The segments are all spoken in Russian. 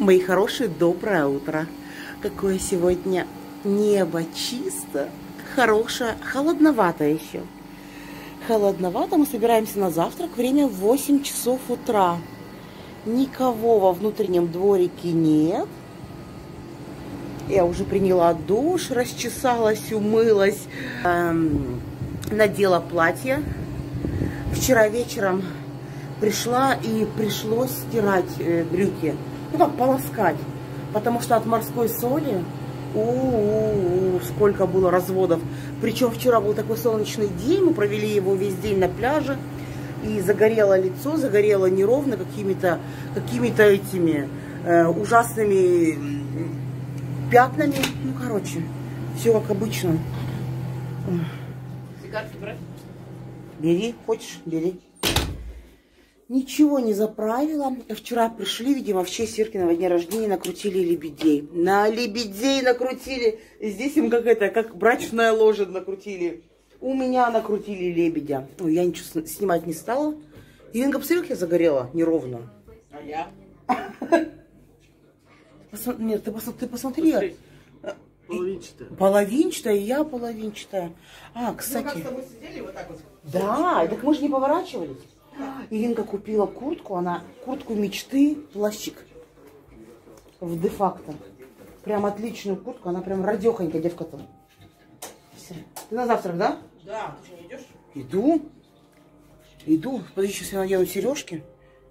Мои хорошие, доброе утро. Какое сегодня небо чисто, хорошее, холодновато еще. Холодновато, мы собираемся на завтрак, время 8 часов утра. Никого во внутреннем дворике нет. Я уже приняла душ, расчесалась, умылась, эм, надела платье. Вчера вечером пришла и пришлось стирать э, брюки ну как, полоскать. Потому что от морской соли, у, -у, -у сколько было разводов. Причем вчера был такой солнечный день, мы провели его весь день на пляже. И загорело лицо, загорело неровно какими-то какими-то этими э, ужасными пятнами. Ну, короче, все как обычно. Сигарки брать? Бери, хочешь, бери. Ничего не заправила. Вчера пришли, видимо, в честь Иркиного дня рождения накрутили лебедей. На лебедей накрутили. Здесь им как это, как брачная ложа накрутили. У меня накрутили лебедя. Ой, я ничего снимать не стала. Иринка, посмотри, я загорела неровно. А я? Нет, ты, посмотри. Ты посмотри. Половинчатая. Половинчатая, и я половинчатая. А, Ну, кстати. как с тобой сидели вот так вот? Да, так мы же не поворачивались. Иринка купила куртку, она куртку мечты, плащик в де-факто. Прям отличную куртку, она прям радехонькая девка-то. Всё. Ты на завтрак, да? Да, ты что, идешь? Иду. Иду. Подожди, сейчас я надену сережки.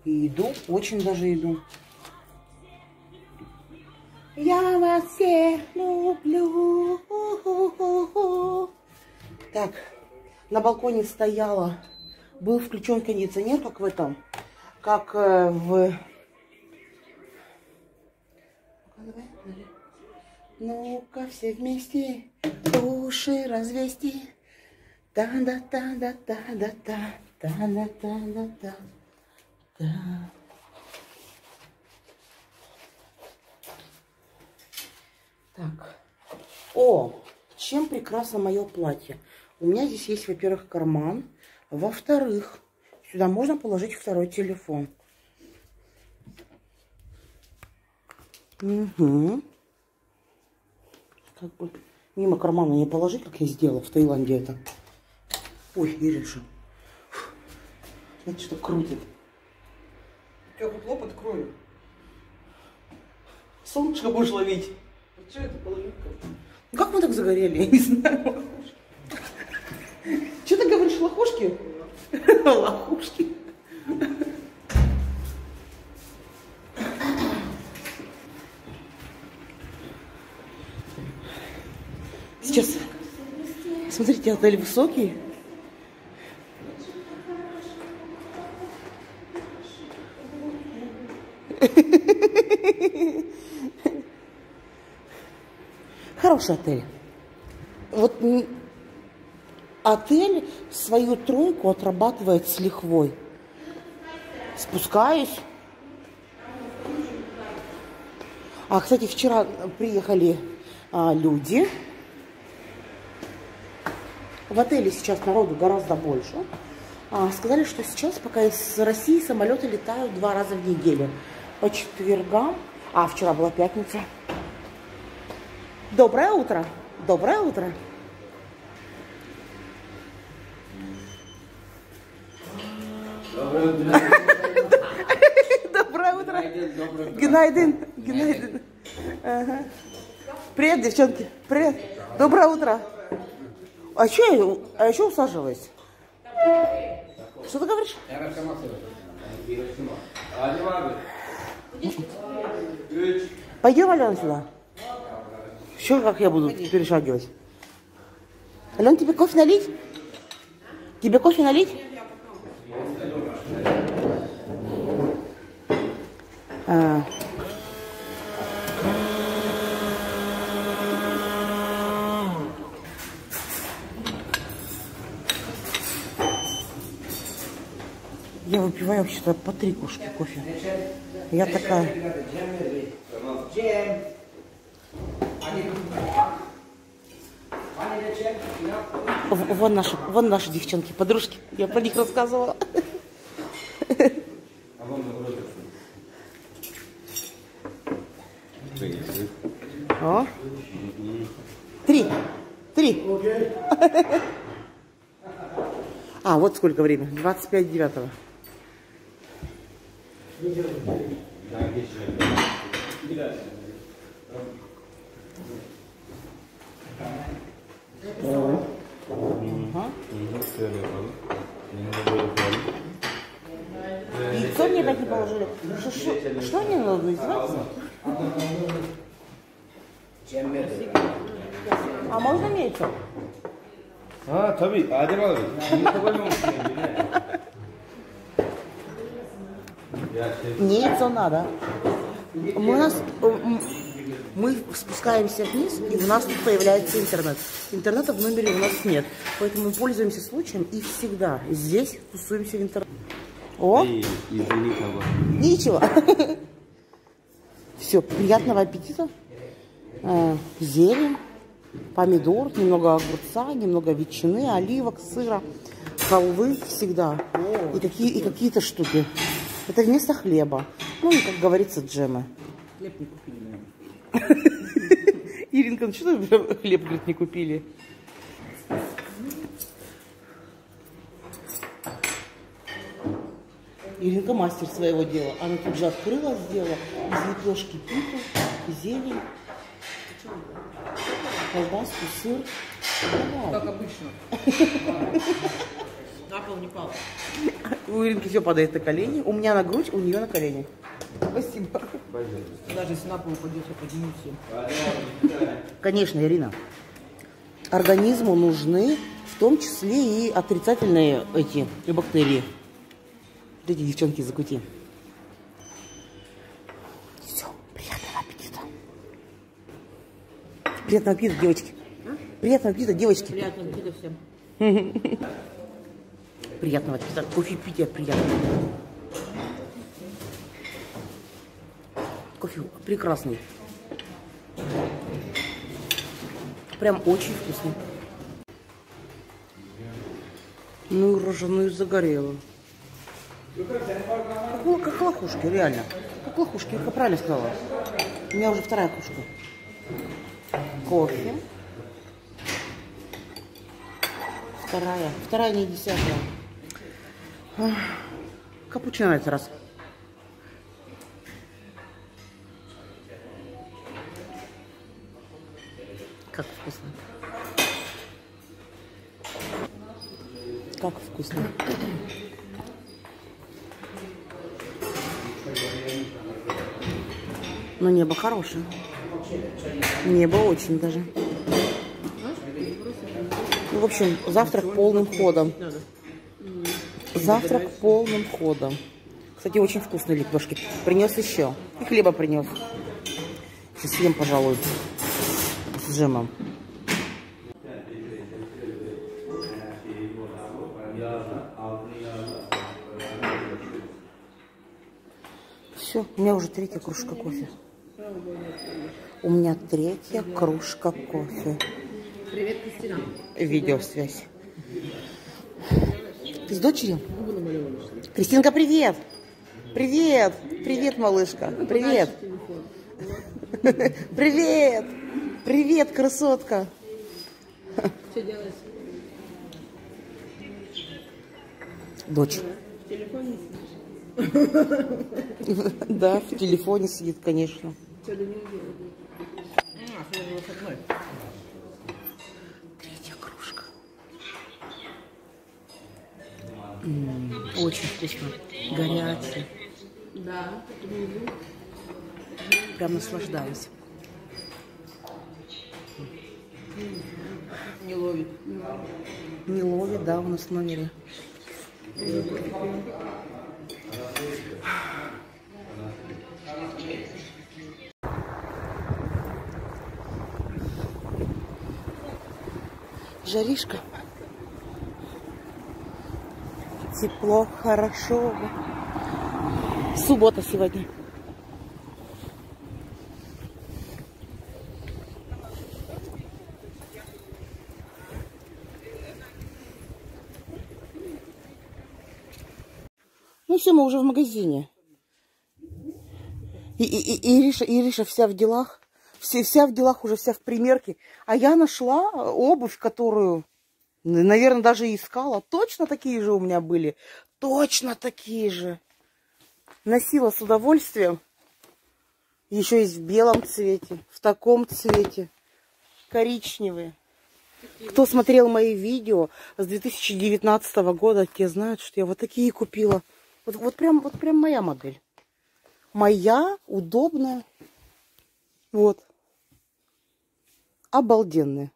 И иду, очень даже иду. Я вас всех люблю. Так, на балконе стояла. Был включен кондиционер, как в этом, как э, в... Ну-ка, все вместе уши развести. Да-да-да-да-да-да-да. Да-да-да-да-да. Да. Так. О, чем прекрасно мое платье. У меня здесь есть, во-первых, карман. Во-вторых, сюда можно положить второй телефон. Угу. Как бы мимо кармана не положить, как я сделала в Таиланде это. Ой, Ириша. Это что крутит. Как вот лоб открою. Солнышко будешь ловить. А что это половинка? Как мы так загорели? Я не знаю. Лохушки? Лохушки. Сейчас. Смотрите, отель высокий. Хороший отель. Вот отель свою тройку отрабатывает с лихвой. Спускаюсь. А, кстати, вчера приехали а, люди. В отеле сейчас народу гораздо больше. А, сказали, что сейчас пока из России самолеты летают два раза в неделю. По четвергам. А, вчера была пятница. Доброе утро. Доброе утро. Доброе утро. Günaydın. Günaydın. Ага. Привет, девчонки. Привет. Доброе утро. А что, а еще усаживаюсь? Что ты говоришь? Пойдем, Алена, сюда. Что, как я буду перешагивать? Ален, тебе кофе налить? Тебе кофе налить? А. Я выпиваю вообще-то по три кружки кофе. Я такая... Вон наши, вон наши девчонки, подружки. Я про них рассказывала. О. Три. Три. А, вот сколько время. 25 девятого. Яйцо мне не положили. Что, что, что они надо издеваться? А можно мне яйцо? Ha tabii Adem abi. Yumurta koymamışsın yine. Ya şey, Не яйцо надо. Мы, у нас, э, м, мы спускаемся вниз, и у нас тут появляется интернет. Интернета в номере у нас нет. Поэтому мы пользуемся случаем и всегда здесь тусуемся в интернете. О, iyi, izleni kaba. ничего. Все, приятного аппетита. Э, Зелень, помидор, немного огурца, немного ветчины, оливок, сыра, халвы всегда. И, какие, и какие-то штуки. Это вместо хлеба. Ну и, как говорится, джемы. Хлеб не купили, наверное. Иринка, ну что хлеб, говорит, не купили? Иринка мастер своего дела. Она тут же открыла, сделала из лепешки пипу, зелень, колбаску, сыр. Как обычно. На пол не пал. У Иринки все падает на колени. У меня на грудь, у нее на колени. Спасибо. Даже если на пол упадет, я подниму. Конечно, Ирина. Организму нужны в том числе и отрицательные эти бактерии. Вот эти девчонки закути. Все, приятного аппетита. Приятного аппетита, девочки. Приятного аппетита, девочки. Приятного аппетита всем. Приятного аппетита. Кофе пить приятно. Кофе прекрасный. Прям очень вкусный. Ну и рожа, ну и загорела. Как, ло- как лохушки, реально. Как лохушки, я правильно сказала. У меня уже вторая кушка. Кофе. Вторая. Вторая, не десятая. Ах, Капучино на этот раз. Как вкусно. Как вкусно. Но небо хорошее. Небо очень даже. Ну, в общем, завтрак полным ходом. Завтрак полным ходом. Кстати, очень вкусные лепешки. Принес еще. И хлеба принес. Сейчас съем, пожалуй, с джемом. Все, у меня уже третья кружка кофе. У меня третья кружка кофе. Привет, Кристина. Видеосвязь. Ты с дочерью? Кристинка, привет! Привет! Привет, малышка! Привет! Привет! Привет, красотка! Что делать? Дочь. В телефоне Да, в телефоне сидит, конечно. Что до него делать? А, сегодня выходной. Третья кружка. Очень вкусно. Горячий. Да. Прям наслаждаюсь. Не ловит. Не ловит, да, у нас в номере. Жаришка. Тепло, хорошо. Суббота сегодня. Ну все, мы уже в магазине. И, и, и Ириша, Ириша вся в делах. Все, вся в делах, уже вся в примерке. А я нашла обувь, которую, наверное, даже искала. Точно такие же у меня были. Точно такие же. Носила с удовольствием. Еще есть в белом цвете, в таком цвете. Коричневые. Кто смотрел мои видео с 2019 года, те знают, что я вот такие купила. Вот, вот, прям, вот прям моя модель. Моя, удобная. Вот. Обалденные.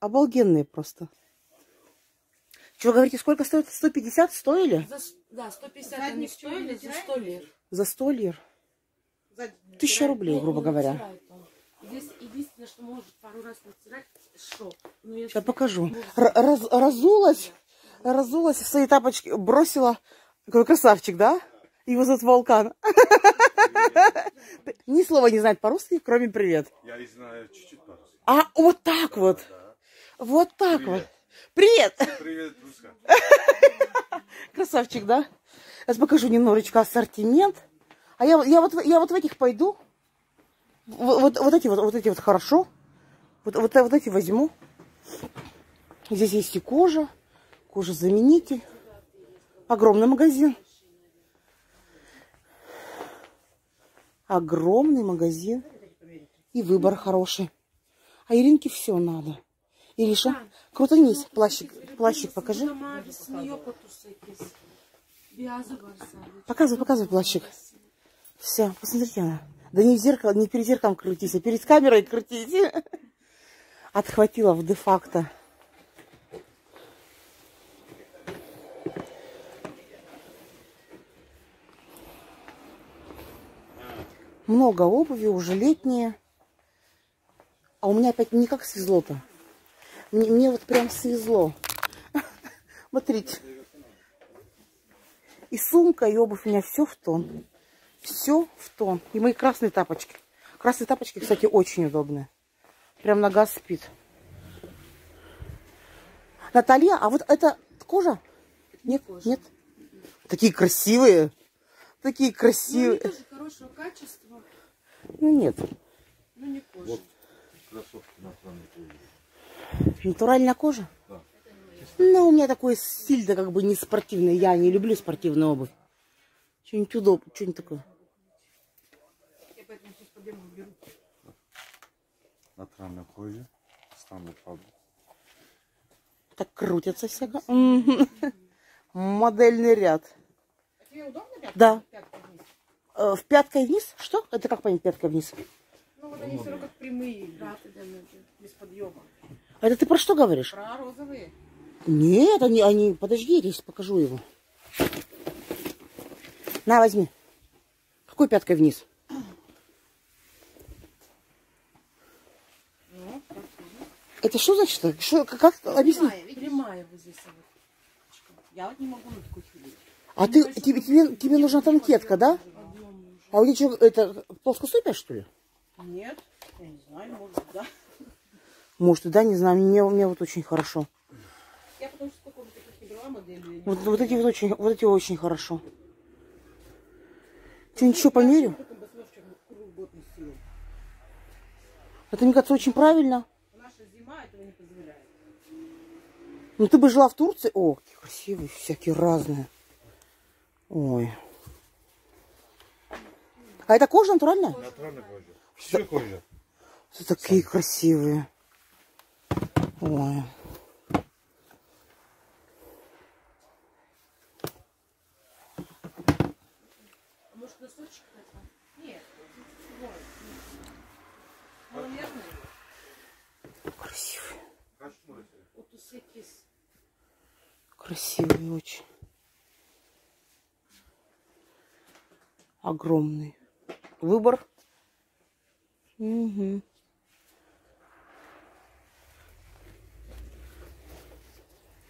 Обалденные просто. Что вы говорите, сколько стоит? 150 стоили? За, да, 150 они стоили за 100 лир. За 100 лир? Тысяча рублей, грубо говоря. Здесь единственное, что может пару раз натирать, шов. Ну, Сейчас покажу. раз- разулась, разулась в свои тапочки, бросила. Какой красавчик, да? Его зовут Волкан. Ни слова не знает по-русски, кроме привет. Я не знаю чуть-чуть по-русски. А вот так вот. Вот так вот. Привет. Привет, Руска. Красавчик, да? Сейчас покажу немножечко ассортимент. А я, я, вот, я вот в этих пойду. Вот, вот, вот эти вот, вот эти вот хорошо. Вот, вот, вот эти возьму. Здесь есть и кожа. Кожа-заменитель. Огромный магазин. Огромный магазин. И выбор хороший. А Иринке все надо. Ириша, крутанись, плащик, плащик покажи. Показывай, показывай плащик. Все, посмотрите она. Да не в зеркало, не перед зеркалом крутись, а перед камерой крутись. Отхватила в де-факто. Много обуви, уже летние. А у меня опять не как свезло-то. Мне, мне вот прям свезло. Смотрите. И сумка, и обувь у меня все в тон. Все в тон. И мои красные тапочки. Красные тапочки, кстати, очень удобные. Прям нога спит. Наталья, а вот это кожа? Нет, нет. Такие красивые. Такие Ну, красивые. тоже хорошего качества, Ну нет. но не кожа. Кроссовки на самом Натуральная кожа? Да. Ну, у меня такой стиль, да как бы не спортивный. Я не люблю спортивную обувь. Что-нибудь удобное, что-нибудь такое. Я поэтому сейчас подъему беру. Натуральная кожа. Стандарт фабрик. Так крутятся всяко. Модельный ряд. Тебе удобно пятка? Да. Пятка вниз? Э, В пяткой вниз? Что? Это как понять пяткой вниз? Ну вот они все равно как прямые, Да, без подъема. Это ты про что говоришь? Про розовые. Нет, они, они, подожди, я покажу его. На, возьми. Какой пяткой вниз? Ну, так. Это что значит? Что, как, как объясни? Прямая? Прямая вот здесь вот. Я вот не могу на такой фигуре. А ты, тебе, тебе, тебе нужна танкетка, да? А у тебя что, это плоскостопие, что ли? Нет, я не знаю, может да. Может, и да, не знаю, мне, мне вот очень хорошо. Я потому что сколько вот таких не брала моделей. Вот, вот эти вот очень, вот эти очень хорошо. Что, ничего померю? Это, мне кажется, очень правильно. Наша зима этого не позволяет. Ну, ты бы жила в Турции. О, какие красивые, всякие разные. Ой. А это кожа натуральная? Натуральная кожа. Все кожа. Это такие красивые. Ой. А. Красивые. Красивые очень. Огромный. Выбор. Мгм.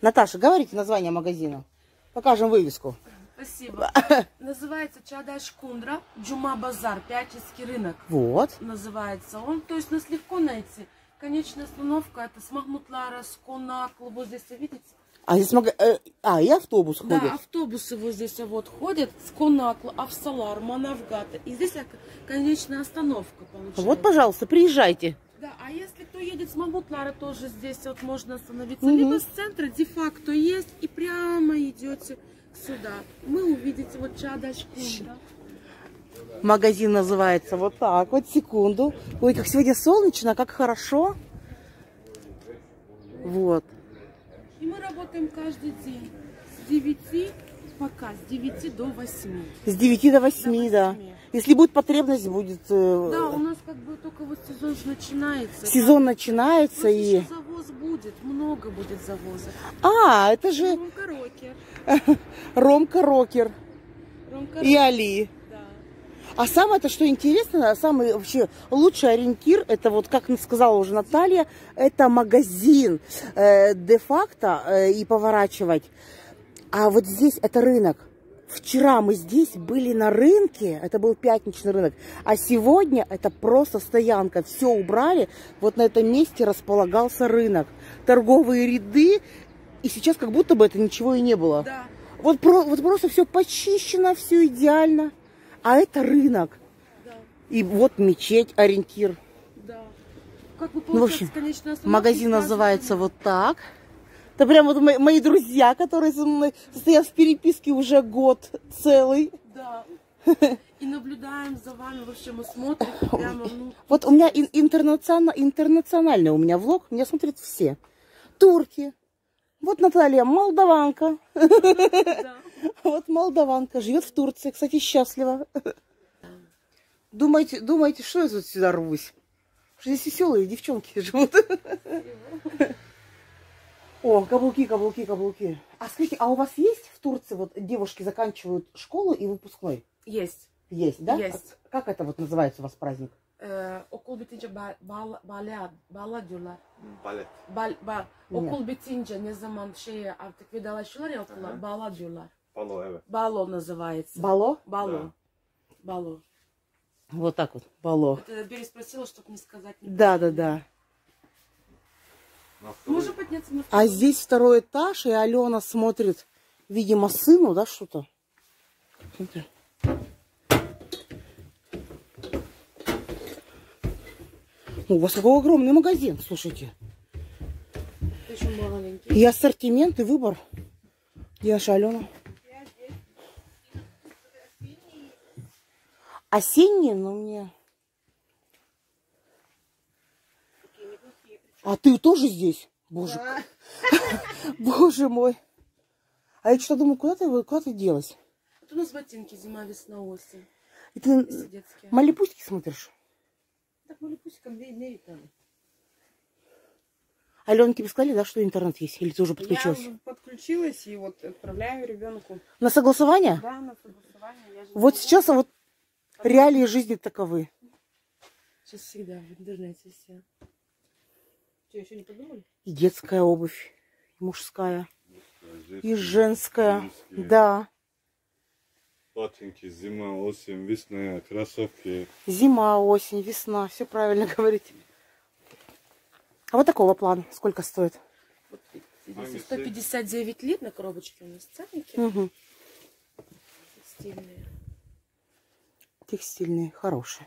Наташа, говорите название магазина. Покажем вывеску. Спасибо. Называется Чадаш Кундра, Джума Базар, Пятницкий рынок. Вот. Называется он. То есть нас легко найти. Конечная остановка это с Махмутлара, с Конакл. Вот здесь, видите, А здесь мага... э, А, и автобус Да, ходит. автобусы вот здесь вот ходят с Конакла, Авсалар, Манавгата. И здесь конечная остановка получается. Вот, пожалуйста, приезжайте. Да, а если кто едет с Магутлара, тоже здесь вот можно остановиться. Мгм. Либо с центра де-факто есть и прямо идете сюда. Мы увидите вот Чадашкун, да? Магазин называется вот так. Вот секунду. Ой, как сегодня солнечно, как хорошо. Вот. Работаем каждый день с 9 пока, с 9 до 8. С 9 до 8, До да. 8. Если будет потребность, будет... э, Да, у нас как бы только вот сезон же начинается. Сезон начинается Вот и... завоз будет, много будет завоза. А, это же Ромка Рокер. Ромка Рокер и Али. А самое-то, что интересно, самый вообще лучший ориентир, это вот, как сказала уже Наталья, это магазин э, де-факто э, и поворачивать. А вот здесь это рынок. Вчера мы здесь были на рынке, это был пятничный рынок, а сегодня это просто стоянка. Все убрали, вот на этом месте располагался рынок. Торговые ряды, и сейчас как будто бы это ничего и не было. Да, Вот, про- вот просто все почищено, все идеально. А это рынок. да, И вот мечеть, ориентир. да. Как бы Ну, в общем, Магазин называется вот так. Это прям вот мои, мои друзья, которые со мной состоят в переписке уже год целый. Да. И наблюдаем за вами, вообще мы смотрим прямо, ну, Вот у меня ин- интернациона- интернациональный у меня влог, меня смотрят все. Турки. Вот Наталья, молдаванка. да. Вот молдаванка, живет в Турции, кстати, счастлива. Думаете, думаете, что я тут сюда рвусь? Что здесь веселые девчонки живут. О, каблуки, каблуки, каблуки. А скажите, а у вас есть в Турции вот девушки заканчивают школу и выпускной? Есть. Есть, да? Есть. А Как это вот называется у вас праздник? Okul bitince ba- bal, bala, diyorlar. Balet. Bal, ba, Ne? okul bitince ne zaman şey artık vedalaşıyorlar ya okula bala diyorlar. Evet. Бало называется. Бало? Бало. Бало. Вот так вот, бало. Это переспросила, чтобы не сказать. не Да, да, да. Можно подняться на А здесь второй этаж, и Алена смотрит, видимо, сыну, да, что-то. Смотри. У вас какой огромный магазин, слушайте. Это еще маленький. И ассортимент, и выбор. Я же Алена. Осенние, но мне... А ты тоже здесь? Боже, боже мой. А я что-то думаю, куда ты, куда ты делась? Это у нас ботинки зима, весна, осень. И ты малипусики смотришь? Так малюпусиком не имеет там. Алена, тебе сказали, да, что интернет есть? Или ты уже Я подключилась? уже подключилась и вот отправляю ребенку. На согласование? Да, на согласование. Я Вот сейчас вот реалии жизни таковы. Сейчас всегда в интернете все. Что, еще не подумали? И детская обувь, и мужская, и Женские, женская. мужские. Да. Ботинки, зима, осень, весна, кроссовки. Зима, осень, весна. Все правильно говорите. А вот такого плана сколько стоит? Если 159 лит на коробочке у нас ценники Мгм. стильные. Текстильные, хорошие.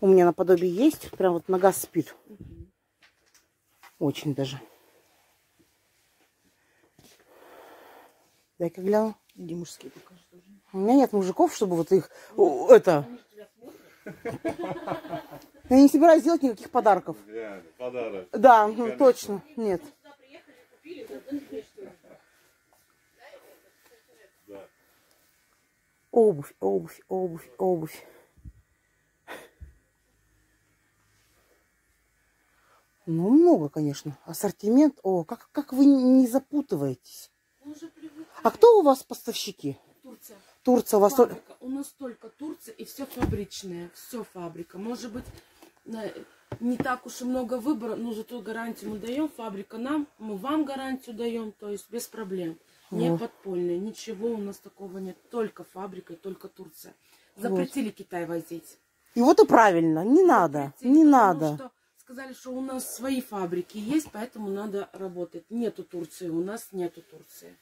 У меня наподобие есть. Прям вот нога спит. Очень даже. Дай-ка гляну. Где мужские покажу. У меня нет мужиков, чтобы вот их... о, это... Я не собираюсь делать никаких подарков. Pazarı. Да, ну, точно. Нет. Обувь, обувь, обувь, обувь. Ну, много, конечно. Ассортимент. О, как, как вы не запутываетесь. А кто у вас поставщики? Турция. Турция у вас только... У нас только Турция и все фабричное. Все фабрика. Может быть, не так уж и много выбора, но зато гарантию мы даем. Фабрика нам, мы вам гарантию даем. То есть без проблем. Не Вот. подпольное. Ничего у нас такого нет. Только фабрика только Турция. Запретили Китай возить. И вот и правильно. Не надо. Запретили, Не надо. что сказали, что у нас свои фабрики есть, поэтому надо работать. Нету Турции, у нас нету Турции.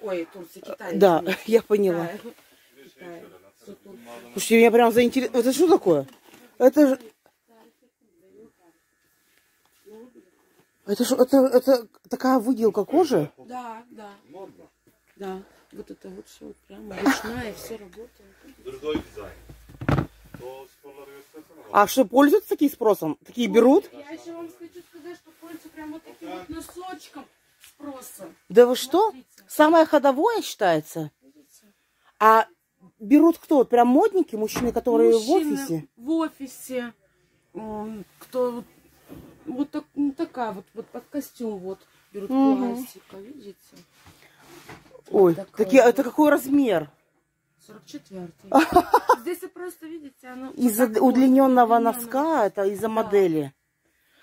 Ой, Турции, Китай. Да, извините. я поняла. Китай. Слушайте, меня прям заинтересовало. Это что такое? Это же... Это, ж- это, это такая выделка кожи? Да, да. Да. Вот это вот все прямо ручная, все работает. Другой дизайн. А что, пользуются таким спросом? Такие берут? Я еще вам хочу сказать, что пользуются прям вот таким вот носочком спросом. Да вы что? Смотрите. Самое ходовое считается? Видите? А берут кто? Вот Прям модники, мужчины, которые в Мужчины офисе? В офисе. Кто вот, так, ну, такая вот, вот под костюм вот берут Мгм. пластика, видите? Ой, такая такие, это какой размер? 44 Здесь и просто, видите, оно... Из-за удлиненного носка, это из-за Да. модели.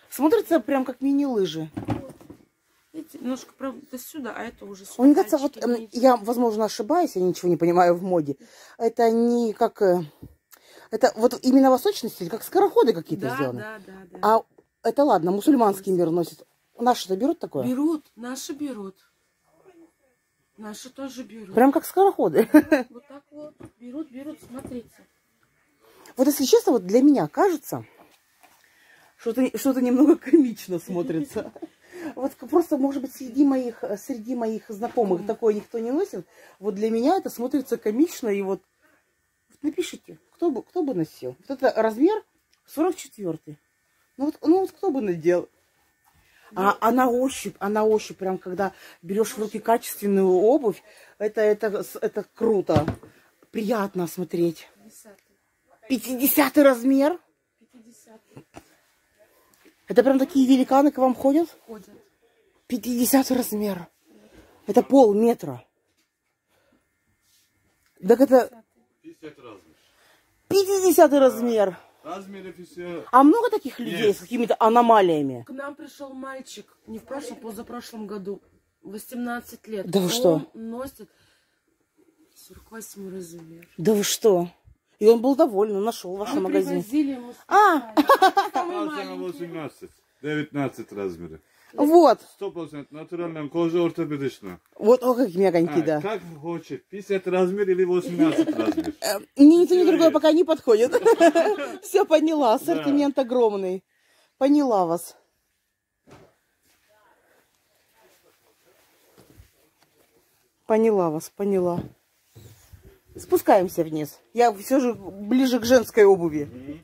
Смотрится прям как мини-лыжи. Видите, немножко, правда, сюда, а это уже Мне кажется, вот я, возможно, ошибаюсь, я ничего не понимаю в моде. Это не как... э, Это вот именно восточный стиль, как скороходы какие-то Да, сделаны. да, да, да. А это ладно, мусульманский мир носит. Наши-то берут такое? Берут, наши берут. Наши тоже берут. Прям как скороходы. Вот так вот берут, берут, смотрите. Вот если честно, вот для меня кажется, что-то что немного комично смотрится. Вот просто, может быть, среди моих, среди моих знакомых такое никто не носит. Вот для меня это смотрится комично. И вот, напишите, кто бы, кто бы носил. Вот это размер 44. Ну вот, ну вот кто бы надел. А, а на ощупь, а на ощупь, прям когда берешь в руки качественную обувь, это, это, это круто. Приятно смотреть. 50 размер. 50 Это прям такие великаны к вам ходят? ходят. 50 размер. Это полметра. Так это 50 размер. 50 размер. Размеры все. А много таких людей Есть. с какими-то аномалиями? К нам пришел мальчик, не в прошлом, позапрошлом году, 18 лет. Да вы Он что? носит 48 размер. Да вы что? И он был доволен, он нашел ваш магазин. привозили ему А, самый Malzeme маленький. 18. 19 размеры. Вот. 100% натуральная кожа ортопедичная. Вот, о, какие огоньки, А, да. Как хочет, 50 размер или 18 размер. Э, Ни ни то, ни другое пока не подходит. Все поняла, ассортимент огромный. Поняла вас. Поняла вас, поняла. Спускаемся вниз. Я все же ближе к женской обуви.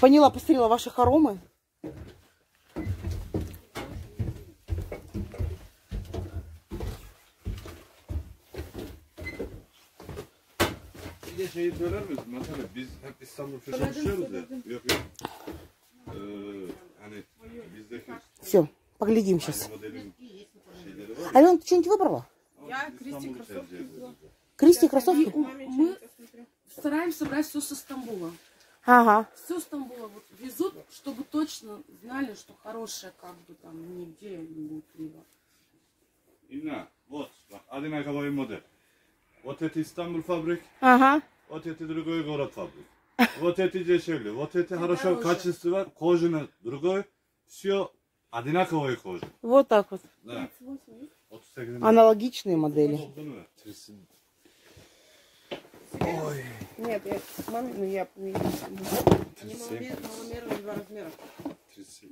Поняла, посмотрела ваши хоромы. Misin? Mesela biz hep İstanbul'da çalışıyoruz ya. Yok yok. Ee, hani bizdeki Все, поглядим сейчас. Алена, ты что-нибудь выбрала? Я Кристи кроссовки. Кристи, кроссовки? Мы стараемся брать все со Стамбула. Ага. Все Стамбула вот везут, чтобы точно знали, что хорошее, как бы там нигде не будет либо. İnna, вот, Kavay'ın model. Вот это Istanbul фабрик, Ага. Вот это другой город фабрик. Вот это дешевле, вот это хорошо качество, кожа на другой, все одинаковая кожа. Вот так вот. Да. 38 Аналогичные модели. Kesin. Нет, я маме, ну я не Kesin. маломерные два размера.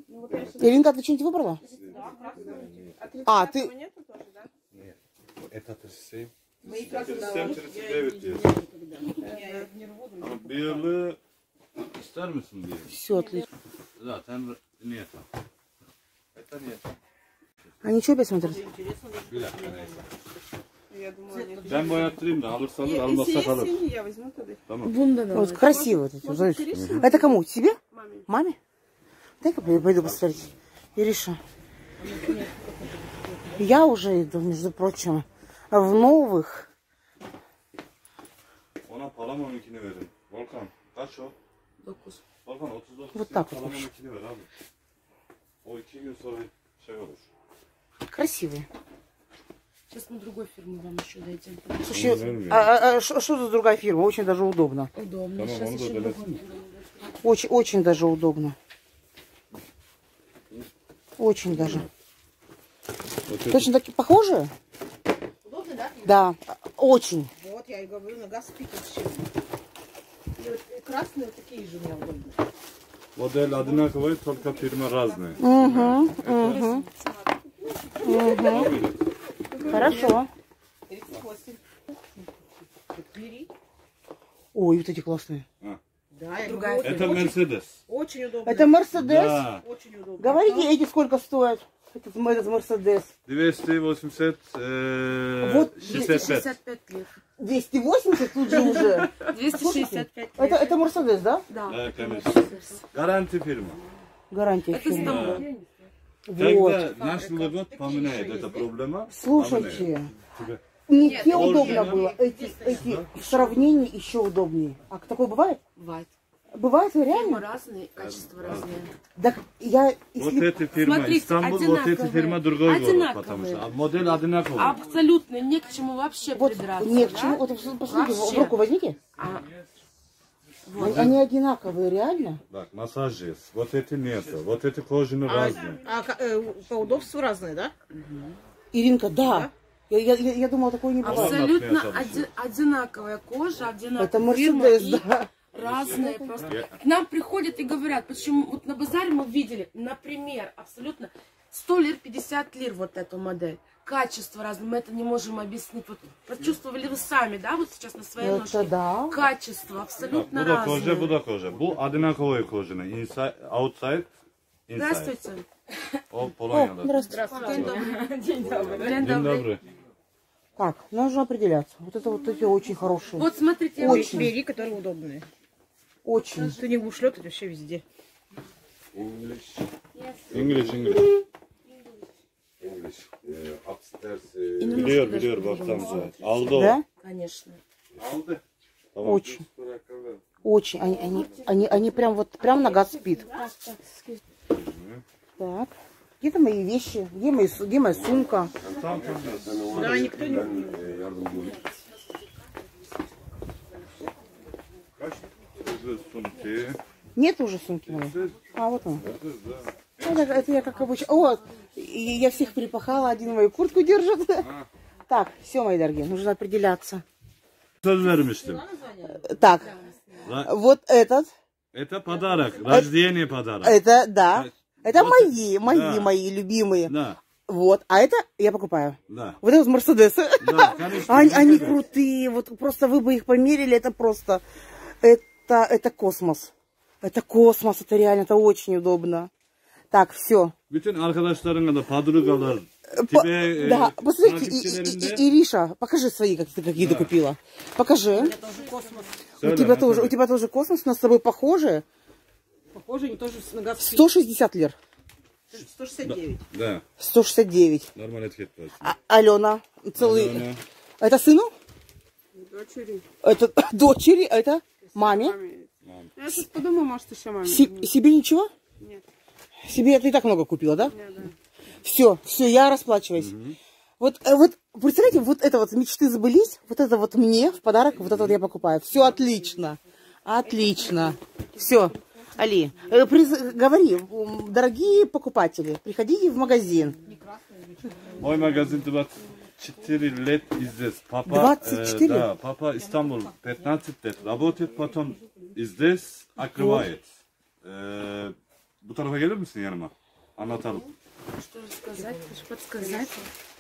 Ну. Иринка, ты что-нибудь выбрала? А, А, ты- нету тоже, да? Это 37. Мои как 37, 39 diyor. Ama bir yıllığı ister misin diye. Все отлично. Zaten niyet var. Это niyet. А ничего опять смотрят? Bir dakika neyse. я думала, нет. Ben boyattırayım da alırsa alır, almazsa kalır. я возьму тогда. Tamam. Бунда Вот красиво. вот эти, знаете. Это кому? Тебе? Маме. Маме? Дай-ка я пойду посмотреть. Ириша. Я уже иду, между прочим, в новых. Ona Palamon'unkini verin. Volkan kaç o? 9. Volkan 39. Bu olmuş. Palamon'unkini ver abi. O iki gün sonra şey olur. Красивые. Сейчас мы другой фирмы вам еще дадим. Слушай, верно. а, а- а что что за другая фирма? Очень даже удобно. Удобно. Сейчас da еще другой. Очень, очень даже удобно. Очень даже. Вот Точно такие похожие? Да? Да, очень. Вот, я и говорю, нога спикер с чем. И вот красные вот такие же у меня удобные. Модель одинаковая, только фирма разная. Угу, угу. Хорошо. 38. Вот Бери. Ой, вот эти классные. Да, я Другая Это очень, Мерседес. очень удобно. Это Мерседес? Да. Очень удобно. Говорите, эти сколько стоят? Этот Мерседес. 280, э, Вот 65. 265 лир. 280 тут же уже. 265 лир. Это, это Мерседес, да? Да. Да, конечно. Гарантия фирма. Гарантия. Это фирмы. Стамбул. Вот. Когда наш год поменяет эта проблема, Слушайте, Тебе- не те удобно было, эти, эти в сравнении еще удобнее. А такое бывает? Бывает. Фирмы реально? разные, качество разное. Так я, вот если... эта фирма Смотрите, Истанбул, вот эта фирма другой город, Одинаковые. потому что а модель одинаковая. Абсолютно не к чему вообще Вот, придраться. нет, к да? чему, вот, посмотрите, в- в Вообще. руку возьмите. А, Они, они одинаковые, реально. Так, массаж есть. Вот это нет. Вот это кожаные разные. А э, по удобству разные, да? Иринка, да. Я, я, я, я думала, такое не бывает. абсолютно оди- одинаковая кожа, одинаковая Это Мерседес, и да. Разные просто. К нам приходят и говорят, почему вот на базаре мы видели, например, абсолютно 100 лир, 50 лир вот эту модель. Качество разное, мы это не можем объяснить. Вот прочувствовали вы сами, да, вот сейчас на своей Это ножке? да. Качество абсолютно koca, разное. bu da koca. Bu одинаковая кожаная. Inside, outside, inside. Здравствуйте. O О, Polonya'da. здравствуйте. День добрый. День День добрый. Так, нужно определяться. Вот это вот эти очень хорошие. Вот смотрите, Очень. Бери, которые удобные. Очень. Ты не будешь летать вообще везде. English. English, English. English. Ee, upstairs. ee, İnanılmaz biliyor, biliyor baktan zaten. Aldı o. Да? Конечно. Aldı. Tamam. Очень. Очень. Они, они, они, они прям вот, прям нога спит. Так. Где-то мои вещи? Где, мои, су- где моя сумка? Да, никто не... sunti? Нет уже сумки моей? А, вот она. Это, это я как обычно. Вот. И Я всех перепахала, один мою куртку держит. Так, все, мои дорогие, нужно определяться. Vermiştim. Так, Ra- вот этот. Это подарок. Рождение подарок. Это, да. Это Вот мои, мои, да. мои любимые. Да, Вот. А это я покупаю. да. Вот это вот Мерседесы. Да, конечно. Они, они крутые. Вот просто вы бы их померили. Это просто... Это, это космос. Это космос. Это реально, это очень удобно. Так, все. Bütün arkadaşlarına da padrugalar, По- тебе, да, э, посмотрите, и- и- и- Ириша, покажи свои, как ты какие ты купила. Покажи. У Söyle, тебя ne тоже, у söyle? тебя тоже космос, у нас с тобой похожие. Похоже, они тоже спит. 160 лир. 169. Да, 169. normal etiket var. А, Алена, целый. Alena, Это сыну? Дочери. Это дочери, это Маме? Я сейчас подумаю, может, еще маме. Си себе ничего? Нет. Себе ты и так много купила, да? Нет, да. Все, все, я расплачиваюсь. Угу. Вот, э, вот, представляете, вот это вот мечты забылись, вот это вот мне в подарок, вот это вот я покупаю. Все отлично. Отлично. Все. Али, э, приз, говори, дорогие покупатели, приходите в магазин. Мой магазин 20. 4 лет здесь. Папа, 24? Э, да, папа Истанбул 15 лет работает, потом здесь открывает. Э, bu tarafa gelir misin Что сказать? Что подсказать?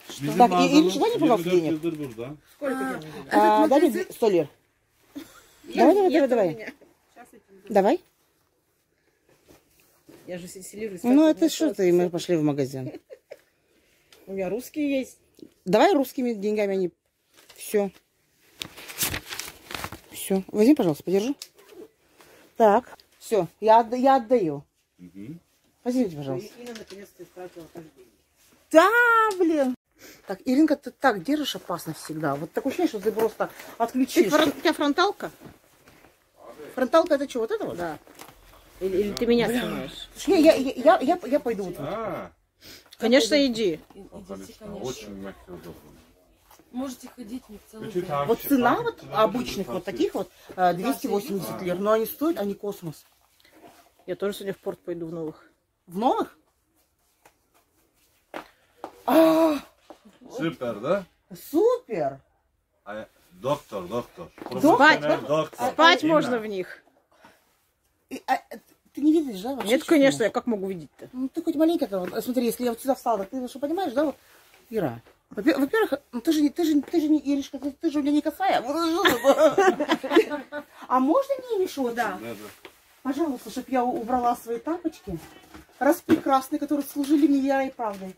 Что? Так, и, и ничего не было денег? Сколько денег? А, дай мне 100 лир. Давай, давай, давай, давай. Давай. Я же сенсилируюсь. Ну, это что ты, мы пошли в магазин. У меня русские есть. Давай русскими деньгами они. Все. Все. Возьми, пожалуйста, подержи. Так. Все, я, отда- я отдаю. Возьмите, пожалуйста. Наконец-то исправила. Да, блин. Так, Иринка, ты так держишь опасно всегда. Вот такое ощущение, что ты просто отключишь. У тебя фронталка? Фронталка это что, вот это вот? Да. Или, или ты меня снимаешь? Не, я, я, я, я, я пойду вот. Ha, Конечно, иди. Идите, конечно. очень мягкий удобно. Можете ходить не целый день. Вот цена вот обычных вот таких вот э, 280 лир, но они стоят, они космос. Я тоже сегодня в порт пойду в новых. В новых? А, Süper да? супер! А я- Доктор, доктор. Спать, доктор. Можно в них. И, а, э, ты не видишь, да? вообще, Нет, конечно, я как могу видеть-то? Ну, ты хоть маленько там, смотри, если я вот сюда встала, ты что понимаешь, да, вот, Ира? Во-пе- Во-первых, ну ты же, не- ты же, ты же не, Иришка, ты, ты же у меня не косая. А можно не мешать? Да. Да, да. Пожалуйста, чтобы я убрала свои тапочки, распрекрасные, которые служили мне верой и правдой.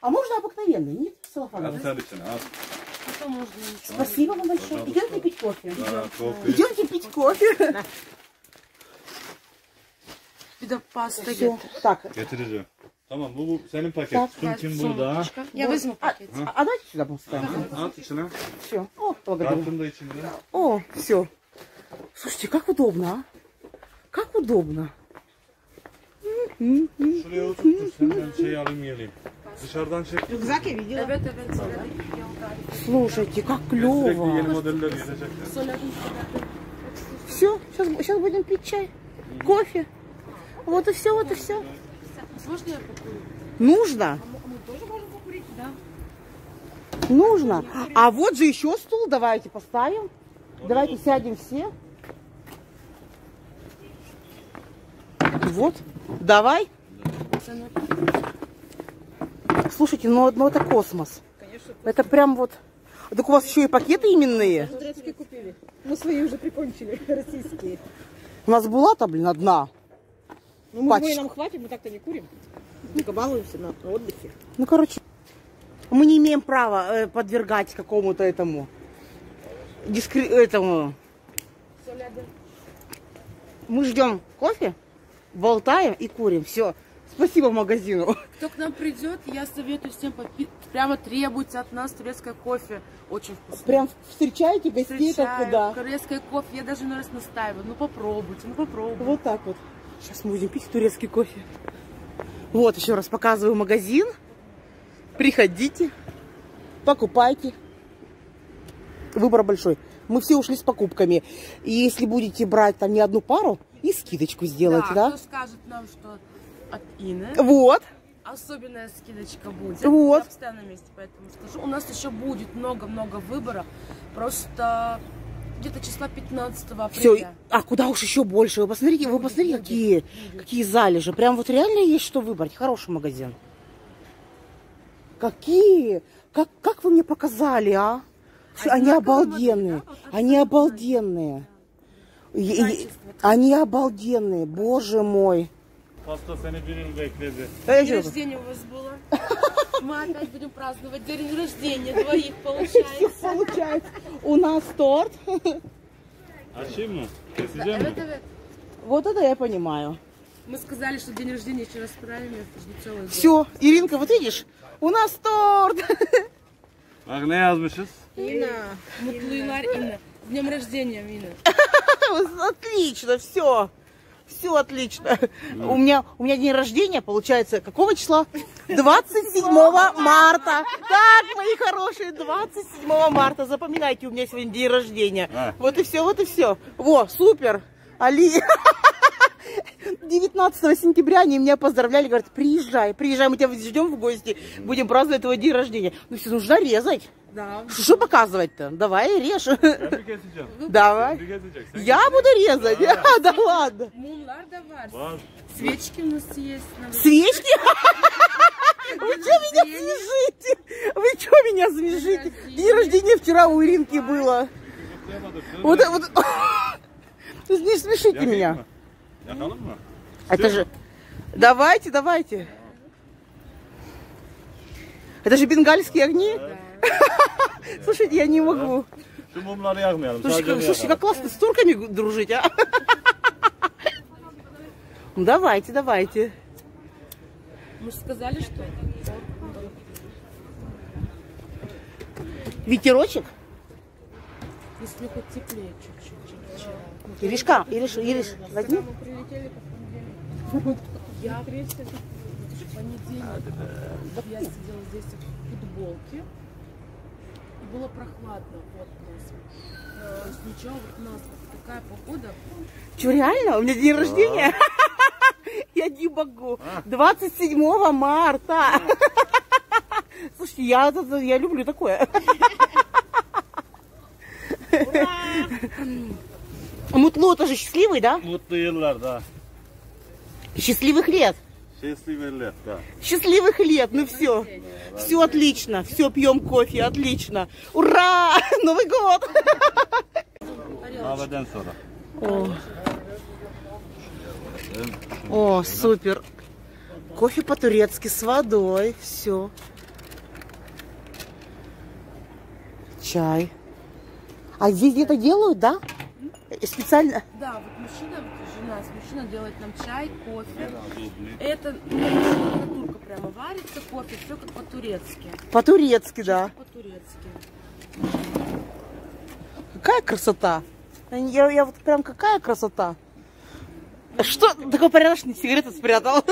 А можно обыкновенные, нет? Целлофановые. Отлично. А. Спасибо вам большое. Идемте пить кофе. да, кофе. Идемте пить кофе. Bir de pasta getir. Так, Getireceğim. Tamam bu, bu senin paket. Так. Sumkin burada. Я возьму пакет. а, а давайте сюда поставим. At içine. Все. О, благодарю. Kartın da içinde. О, все. Слушайте, как удобно, а? Как удобно. Şuraya oturtur senden şey alayım geleyim. Dışarıdan çek. Рюкзак я видела. Evet evet söyledim. Слушайте, как Sürekli yeni клево. modeller gelecekler. Все, сейчас, сейчас будем пить чай, кофе. Вот и все, вот и все. Можно я покурю? Нужно, Мы тоже можем покурить, да? нужно. А вот же еще стул, давайте поставим. Давайте сядем все. Вот, давай. Слушайте, ну, ну это космос. Это прям вот... Так у вас еще и пакеты именные. Турецкие купили. Мы свои уже прикончили, российские. У нас была-то, блин, одна. Ну, мы двое нам хватит, мы так-то не курим. Только балуемся на отдыхе. Ну, короче, мы не имеем права э, подвергать какому-то этому, дискри... этому. Мы ждем кофе, болтаем и курим. Все. Спасибо магазину. Кто к нам придет, я советую всем попить. Прямо требуйте от нас турецкое кофе. Очень вкусно. Прям встречаете гостей, как Встречаю. да. Турецкое кофе. Я даже на раз настаиваю. Ну попробуйте, ну попробуйте. Вот так вот. Сейчас мы будем пить турецкий кофе. Вот, еще раз показываю магазин. Приходите, покупайте. Выбор большой. Мы все ушли с покупками. И если будете брать там не одну пару, и скидочку сделайте, да? Кто скажет нам, что от Ины Вот. особенная скидочка будет. Вот. Я постоянно на месте, поэтому скажу. У нас еще будет много-много выбора. Просто где-то числа 15 апреля. Все, а куда уж еще больше? Вы посмотрите, вы посмотрите, какие, какие залежи. Прям вот реально есть что выбрать. Хороший магазин. Какие? Как, как вы мне показали, а? Всё, Они обалденные. Они обалденные. Они обалденные, боже мой. Pasta seni bir yıl bekledi. День рождения у вас было. Мы опять будем праздновать день рождения двоих, получается. Получается, у нас торт. Açayım mı? Keseceğim Evet mi? evet. Вот это я понимаю. Мы сказали, что день рождения еще раз справим, я жду целый год. Все, Иринка, вот видишь, у нас торт. Bak ne yazmışız? Инна. Mutlu yıllar Inna. С днем рождения, Мина. Отлично, все. Все отлично. У меня, у меня день рождения, получается, какого числа? 27 марта. Так, мои хорошие, 27 марта. Запоминайте, у меня сегодня день рождения. А. Вот и все, вот и все. Во, супер. Али. 19 сентября они меня поздравляли, говорят, приезжай, приезжай, мы тебя ждем в гости, будем праздновать твой день рождения. Ну все, нужно резать. Да. Что показывать-то? Давай режь. Давай. Я буду резать. Да ладно. Мумлар да var. Свечки у нас есть. Свечки? Вы что меня смешите? Вы что меня смешите? День рождения вчера у Иринки было. Вот, это вот. Не смешите меня. mı? Это же... Давайте, давайте. Это же бенгальские огни? Слушайте, я не могу. Şu mumları yakmayalım. Слушайте, Sadece как, слушайте, как классно с турками дружить, а? Ну, Давайте, давайте. Мы же сказали, что Ветерочек? если хоть теплее чуть-чуть. Иришка, Ириш, Ириш, возьми. Я в понедельник я сидела здесь в футболке. Было прохладно. Вот нас. Есть ничего, вот у нас вот такая погода. Че, реально? У меня день рождения? Я не могу. 27 марта. слушайте, я, я люблю такое. Мутло тоже счастливый, да? Yıllar da. Счастливых лет. Счастливый лет, да. Счастливых лет, ну все. Все отлично, все пьем кофе, отлично. Ура! Новый год! Sonra. О, О супер. Кофе по-турецки с водой, все. Чай. А здесь где-то делают, да? Э, Специально. Да, вот мужчина, вот жена с мужчиной делает нам чай, кофе. Это ну, турка прямо варится, кофе, все как по-турецки. По-турецки, да. По-турецки. Какая красота. Я, я вот прям какая красота. Что? Такой порядочный сигареты спрятал.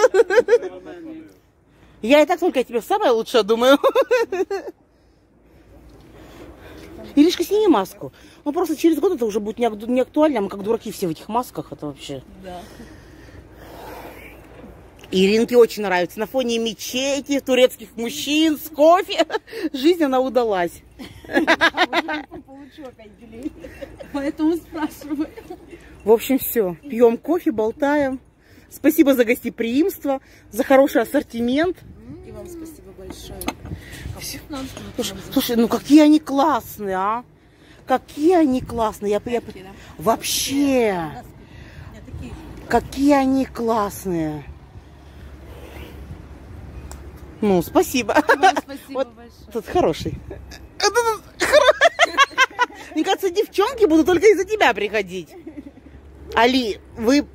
Я и так только о тебе самое лучшее думаю. Иришка, сними маску. Ну просто через год это уже будет не ак- не актуально, мы как дураки все в этих масках, это вообще. Да. Иринке очень нравится. На фоне мечети, турецких мужчин, с кофе. Жизнь она удалась. Поэтому спрашиваю. В общем, все. Пьем кофе, болтаем. Спасибо за гостеприимство, за хороший ассортимент. И вам спасибо большое. Слушай, слушай, ну какие они классные, а? Какие они классные. Я, я- вообще. Какие они классные. Ну, спасибо. Вам спасибо Вот большое. Тут хороший. Это тут хоро- Мне кажется, девчонки будут только из-за тебя приходить. Али, вы...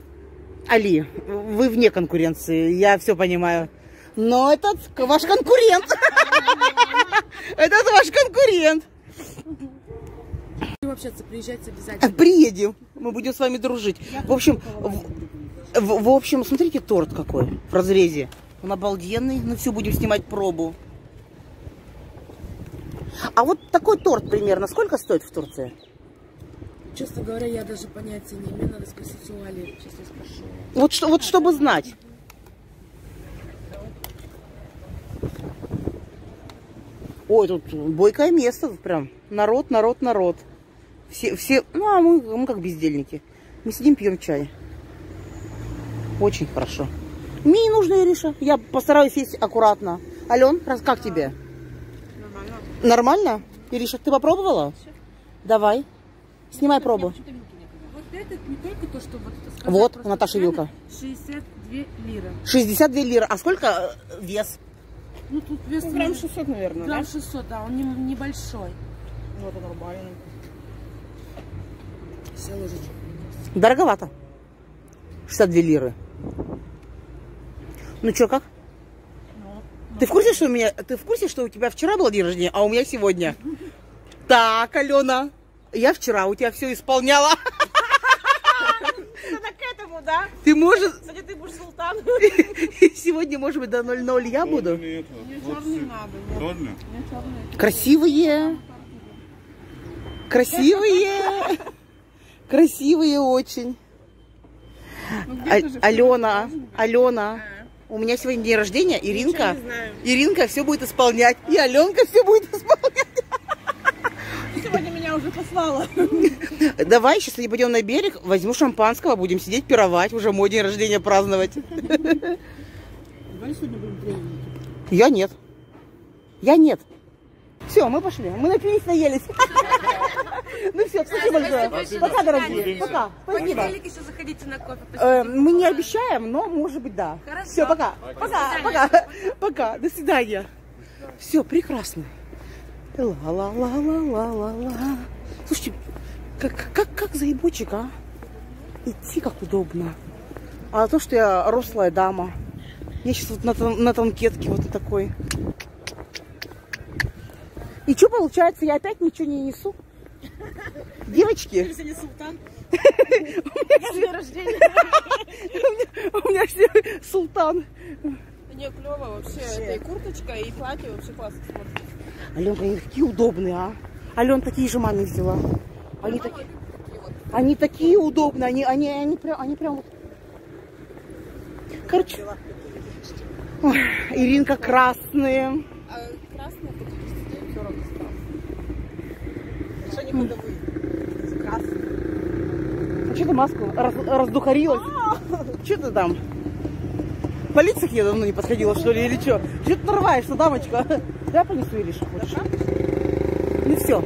Али, вы вне конкуренции, я все понимаю. Но этот ваш конкурент. Этот ваш конкурент. Общаться, приезжайте обязательно. Приедем, мы будем с вами дружить. В общем, в, в- общем, смотрите торт какой в разрезе. Он обалденный, мы все будем снимать пробу. А вот такой торт примерно сколько стоит в Турции? Честно говоря, я даже понятия не имею. Надо спросить у Али, честно спрошу. Вот, что, вот чтобы знать. Ой, тут бойкое место, тут прям народ, народ, народ. Все, все, ну а мы, мы как бездельники. Мы сидим, пьем чай. Очень хорошо. Мне не нужно, Ириша. Я постараюсь есть аккуратно. Ален, раз как тебе? Нормально. Нормально? Ириша, ты попробовала? Давай. Снимай пробу. Вот это не только то, что вот это сказать, Вот, Наташа Вилка. 62 лиры. 62 лиры. А сколько э, вес? Ну тут вес Ну, грамм 600, наверное, грамм да? 600, да, он не- небольшой. Вот это нормально. Все ложечки. Дороговато. 62 лиры. Ну чё, как? Ты в курсе, что у меня... Ты в курсе, что у тебя вчера был день рождения, а у меня сегодня? Так, Алена, я вчера у тебя все исполняла. Да? Ты можешь... Кстати, ты будешь султан. Сегодня, может быть, до 0-0 я буду. Мне черный надо. Красивые. Красивые. Красивые очень. А- Алена, Алена, у меня сегодня день рождения, Иринка. Иринка все будет исполнять. И Аленка все будет исполнять. Уже послала. Давай, сейчас не пойдем на берег, возьму шампанского, будем сидеть пировать, уже мой день рождения праздновать. Давай сегодня будем тренинги. Я нет. Я нет. Все, мы пошли. Мы напились, наелись. Ну все, спасибо большое. Пока, дорогие. Пока. Спасибо. еще заходите на кофе. Э, Мы не обещаем, но может быть да. Хорошо. Все, пока. Пока, пока. Пока. До свидания. Все, прекрасно. Ла-ла-ла-ла-ла-ла-ла. Слушайте, как, как, как заебучек, а? Идти как удобно. А то, что я рослая дама. Я сейчас вот на, на танкетке вот такой. И что получается, я опять ничего не несу? Девочки, султан. Я день рождения. у меня все султан. Не, клево вообще. Это и курточка, и платье вообще классно смотрится. Аленка, они такие удобные, а. Ален такие же маны взяла. Они, так... они такие удобные, они, они, они, прям, они прям вот... Короче, Ой, Иринка красные. Красные Что а ты маску раз, раздухарилась? Что ты там? Полиция к тебе давно не подходила, что ли, или что? Что ты нарываешься, дамочка? Я понесу или что хочешь? Ну все,